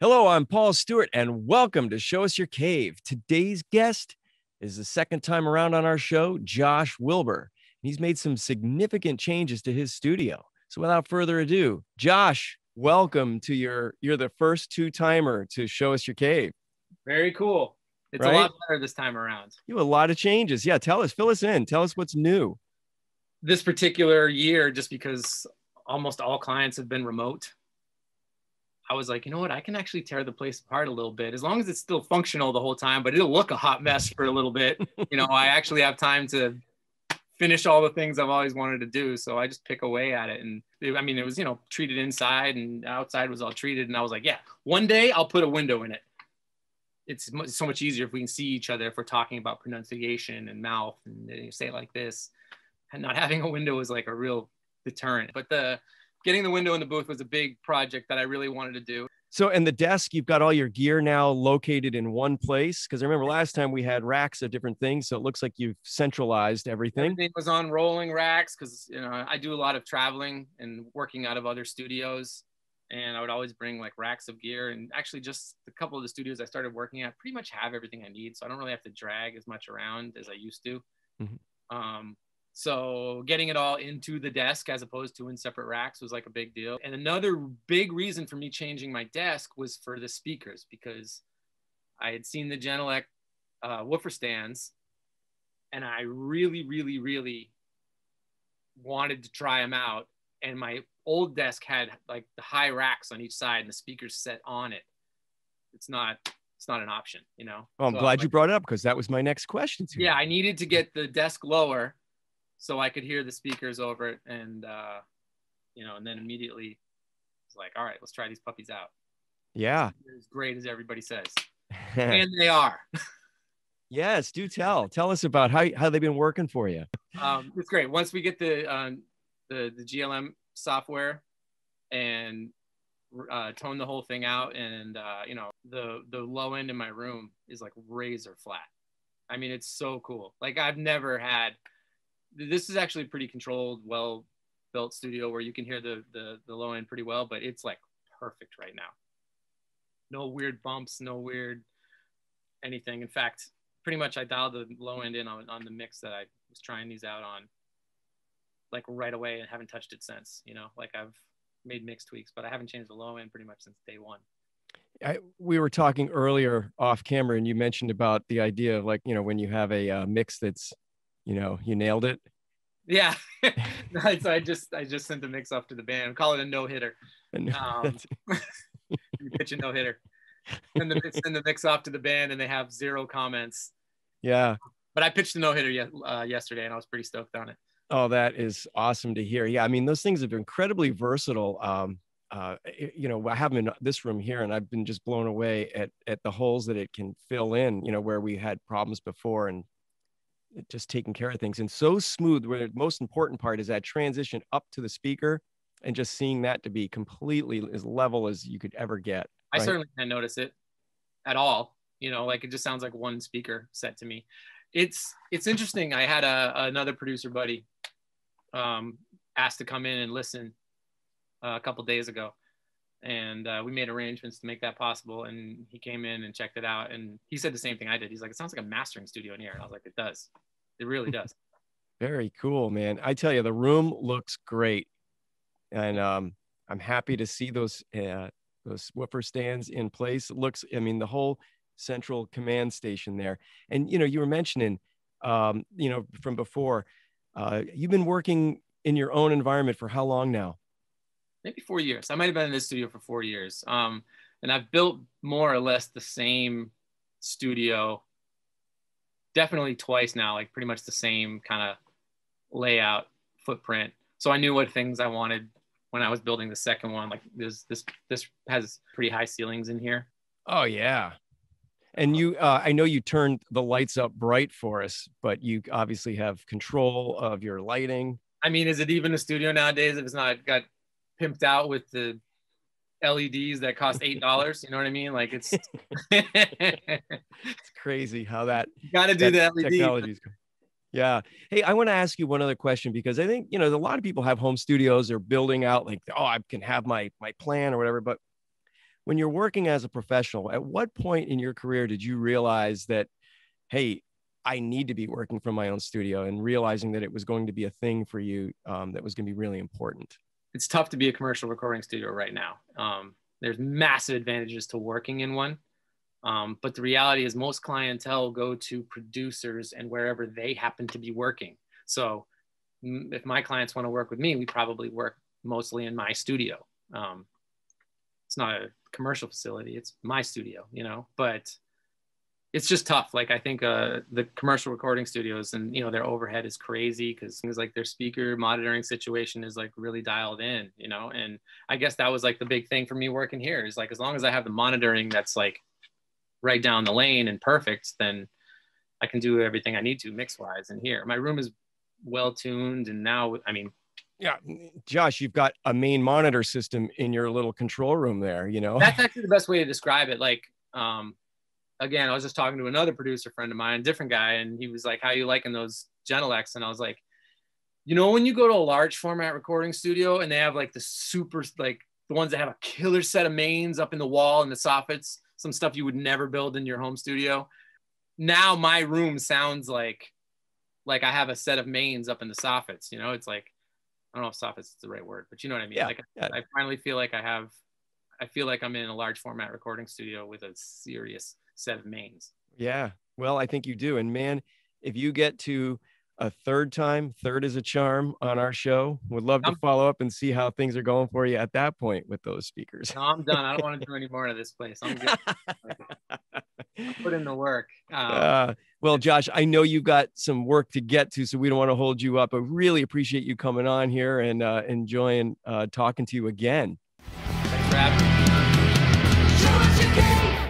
Hello, I'm Paul Stewart, and welcome to Show Us Your Cave. Today's guest is the second time around on our show, Josh Wilbur. He's made some significant changes to his studio. So, without further ado, Josh, welcome to your. You're the first two timer to Show Us Your Cave. Very cool. It's Right? a lot better this time around. You have a lot of changes. Yeah, tell us, fill us in. Tell us what's new. This particular year, just because almost all clients have been remote, I was like, you know what? I can actually tear the place apart a little bit as long as it's still functional the whole time, but it'll look a hot mess for a little bit. you know, I actually have time to finish all the things I've always wanted to do. So I just pick away at it. And it- I mean, it was, you know, treated inside and outside was all treated. And I was like, yeah, one day I'll put a window in it. It's so much easier if we can see each other if we're talking about pronunciation and mouth and you say it like this. And not having a window is like a real deterrent. But the getting the window in the booth was a big project that I really wanted to do. So, and the desk, you've got all your gear now located in one place. Because I remember last time we had racks of different things. So it looks like you've centralized everything. Everything was on rolling racks because you know I do a lot of traveling and working out of other studios, and I would always bring like racks of gear. And actually, just a couple of the studios I started working at pretty much have everything I need, so I don't really have to drag as much around as I used to. Mm-hmm. Um, so getting it all into the desk as opposed to in separate racks was like a big deal. And another big reason for me changing my desk was for the speakers because I had seen the Genelec uh, woofer stands and I really, really, really wanted to try them out. And my old desk had like the high racks on each side and the speakers set on it. It's not, it's not an option, you know. Oh, I'm So glad like, you brought it up because that was my next question. To you. Yeah, I needed to get the desk lower so I could hear the speakers over it, and uh, you know, and then immediately it's like, all right, let's try these puppies out. Yeah. They're as great as everybody says, and they are. yes. Do tell. Tell us about how, how they've been working for you. um, it's great. Once we get the um, the the GLM software and uh, tone the whole thing out, and uh, you know the the low end in my room is like razor flat. I mean, it's so cool. Like I've never had. This is actually a pretty controlled, well built studio where you can hear the, the the low end pretty well, but it's like perfect right now. No weird bumps, no weird anything. In fact, pretty much I dialed the low end in on, on the mix that I was trying these out on like right away and haven't touched it since, you know, like I've made mix tweaks, but I haven't changed the low end pretty much since day one. I, we were talking earlier off camera and you mentioned about the idea of like, you know, when you have a uh, mix that's, you know, you nailed it. Yeah. So I just, I just sent the mix off to the band. Call it a no hitter. Um, You pitch a no hitter. Send the, send the mix off to the band and they have zero comments. yeah. But I pitched a no hitter ye- uh, yesterday and I was pretty stoked on it. Oh, that is awesome to hear. Yeah, I mean, those things have been incredibly versatile. Um, uh, you know, I have them in this room here, and I've been just blown away at at the holes that it can fill in. You know, where we had problems before, and just taking care of things, and so smooth. Where the most important part is that transition up to the speaker, and just seeing that to be completely as level as you could ever get. I certainly didn't notice it at all. You know, like it just sounds like one speaker set to me. It's it's interesting. I had a another producer buddy um, asked to come in and listen uh, a couple days ago, and uh, we made arrangements to make that possible. And he came in and checked it out, and he said the same thing I did. He's like, "It sounds like a mastering studio in here." And I was like, "It does. It really does." Very cool, man. I tell you, the room looks great, and um, I'm happy to see those uh, those woofer stands in place. It looks, I mean, the whole central command station there. And you know, you were mentioning, um, you know, from before, uh, you've been working in your own environment for how long now? Maybe four years. I might have been in this studio for four years. Um, and I've built more or less the same studio, definitely twice now, like pretty much the same kind of layout footprint. So I knew what things I wanted when I was building the second one. Like this, this, this has pretty high ceilings in here. Oh yeah. And you, uh, I know you turned the lights up bright for us, but you obviously have control of your lighting. I mean, is it even a studio nowadays if it's not got pimped out with the LEDs that cost eight dollars? You know what I mean? Like it's It's crazy how that got to do that the LED. technology's go- Yeah. Hey, I want to ask you one other question because I think, you know, a lot of people have home studios, they're building out like, oh, I can have my my plan or whatever. But when you're working as a professional, at what point in your career did you realize that, hey, I need to be working from my own studio and realizing that it was going to be a thing for you um, that was going to be really important? It's tough to be a commercial recording studio right now. Um, there's massive advantages to working in one. Um, but the reality is, most clientele go to producers and wherever they happen to be working. So, if my clients want to work with me, we probably work mostly in my studio. Um, it's not a commercial facility; it's my studio, you know. But it's just tough. Like I think uh, the commercial recording studios and you know their overhead is crazy because things like their speaker monitoring situation is like really dialed in, you know. And I guess that was like the big thing for me working here is like as long as I have the monitoring that's like right down the lane and perfect, then I can do everything I need to mix wise. And here, my room is well tuned, and now I mean. Yeah, Josh, you've got a main monitor system in your little control room there. You know, that's actually the best way to describe it. Like, um, again, I was just talking to another producer friend of mine, different guy, and he was like, "How you liking those Genelecs?" And I was like, "You know, when you go to a large format recording studio and they have like the super, like the ones that have a killer set of mains up in the wall and the soffits, some stuff you would never build in your home studio. Now my room sounds like like I have a set of mains up in the soffits. You know, it's like I don't know if soffits is the right word, but you know what I mean. Yeah, like yeah. I finally feel like I have I feel like I'm in a large format recording studio with a serious set of mains. Yeah. Well, I think you do. And man, if you get to a third time, third is a charm on our show, would love to follow up and see how things are going for you at that point with those speakers. No, I'm done. I don't want to do any more of this place. I'm good. put in the work. Um, uh, well, Josh, I know you've got some work to get to, so we don't want to hold you up. I really appreciate you coming on here and uh, enjoying uh, talking to you again. Thanks for having me.